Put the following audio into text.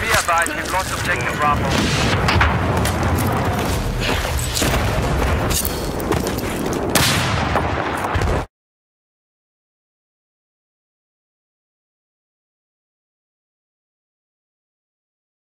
Be advised, we've lost objective Bravo.